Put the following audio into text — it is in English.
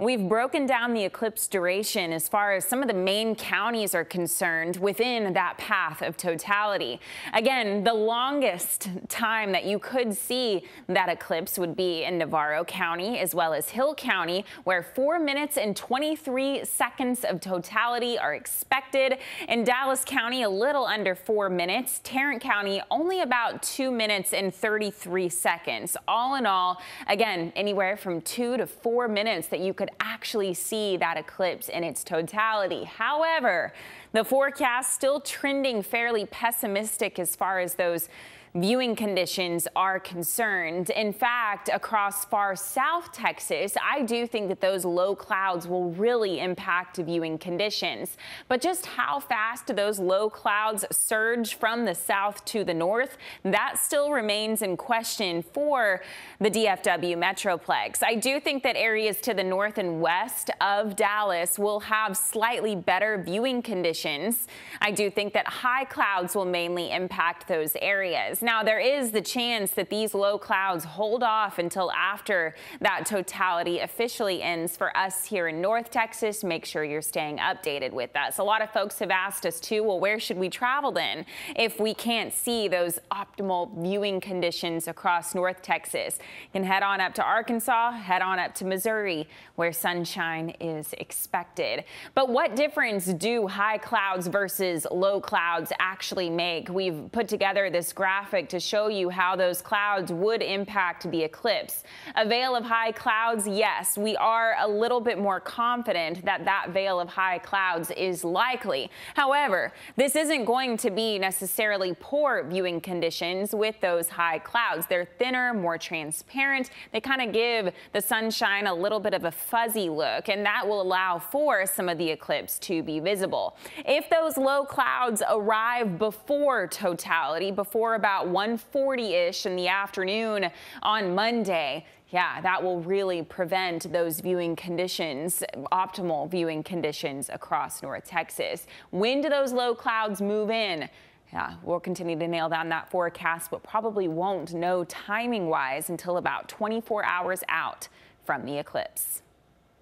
We've broken down the eclipse duration as far as some of the main counties are concerned within that path of totality. Again, the longest time that you could see that eclipse would be in Navarro County as well as Hill County, where 4 minutes and 23 seconds of totality are expected. In Dallas County, a little under 4 minutes. Tarrant County, only about 2 minutes and 33 seconds. All in all, again, anywhere from 2 to 4 minutes that you could actually see that eclipse in its totality. However, the forecast still trending fairly pessimistic as far as those viewing conditions are concerned. In fact, across far south Texas, I do think that those low clouds will really impact viewing conditions. But just how fast those low clouds surge from the south to the north, that still remains in question for the DFW Metroplex. I do think that areas to the north and west of Dallas will have slightly better viewing conditions. I do think that high clouds will mainly impact those areas. Now, there is the chance that these low clouds hold off until after that totality officially ends for us here in North Texas. Make sure you're staying updated with us. A lot of folks have asked us too, well, where should we travel then if we can't see those optimal viewing conditions across North Texas? Can head on up to Arkansas, head on up to Missouri, where sunshine is expected. But what difference do high clouds versus low clouds actually make? We've put together this graphic graphic to show you how those clouds would impact the eclipse. A veil of high clouds, yes, we are a little bit more confident that that veil of high clouds is likely. However, this isn't going to be necessarily poor viewing conditions with those high clouds. They're thinner, more transparent. They kind of give the sunshine a little bit of a fuzzy look, and that will allow for some of the eclipse to be visible. If those low clouds arrive before totality, before about 140-ish in the afternoon on Monday. Yeah, that will really prevent those viewing conditions, optimal viewing conditions across North Texas. When do those low clouds move in? Yeah, we'll continue to nail down that forecast, but probably won't know timing wise until about 24 hours out from the eclipse.